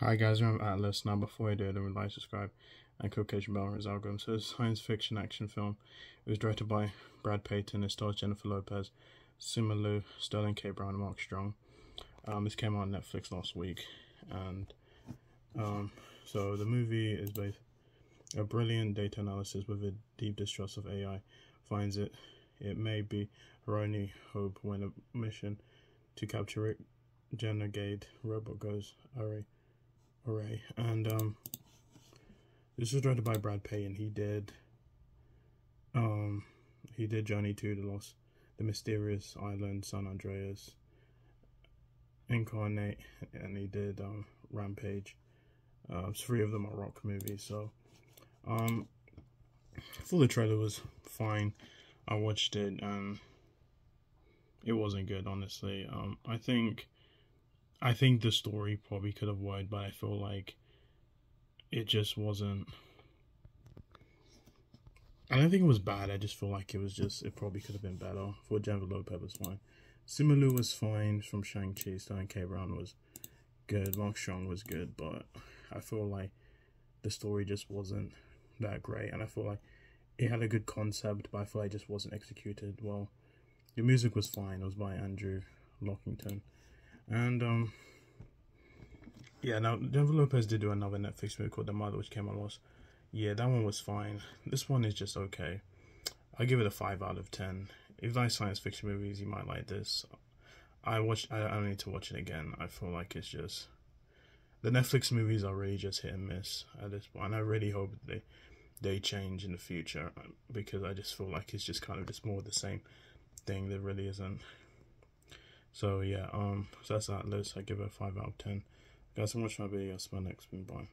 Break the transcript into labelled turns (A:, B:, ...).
A: Hi guys, I'm Atlas. Now before I do would like, subscribe, and the bell his algorithm. So it's a science fiction action film. It was directed by Brad Peyton. It stars Jennifer Lopez, Simu Liu, Sterling K. Brown, and Mark Strong. Um, this came out on Netflix last week, and um, so the movie is based a brilliant data analysis with a deep distrust of AI finds it it may be her only hope when a mission to capture it renegade robot goes array array and um this was directed by Brad Peyton he did um he did Journey to the Lost the Mysterious Island San Andreas Incarnate and he did um Rampage uh, three of them are rock movies so um, for the trailer was fine. I watched it and it wasn't good, honestly. Um, I think, I think the story probably could have worked, but I feel like it just wasn't. I don't think it was bad. I just feel like it was just it probably could have been better. For Jennifer Lopez was fine. Simu Liu was fine from Shang Chi. Sterling K. Brown was good. Mark Strong was good, but I feel like the story just wasn't that great, and I feel like it had a good concept, but I feel like it just wasn't executed well. The music was fine. It was by Andrew Lockington, and um, yeah. Now Jennifer Lopez did do another Netflix movie called The Mother, which came out last. Yeah, that one was fine. This one is just okay. I give it a five out of ten. If you like science fiction movies, you might like this. I watched. I don't need to watch it again. I feel like it's just the Netflix movies are really just hit and miss at this point. And I really hope they they change in the future because I just feel like it's just kind of just more the same thing. There really isn't. So yeah, um, so that's that list. I give it a five out of ten. Guys, so much for my video. See you next one. Bye.